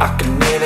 I can never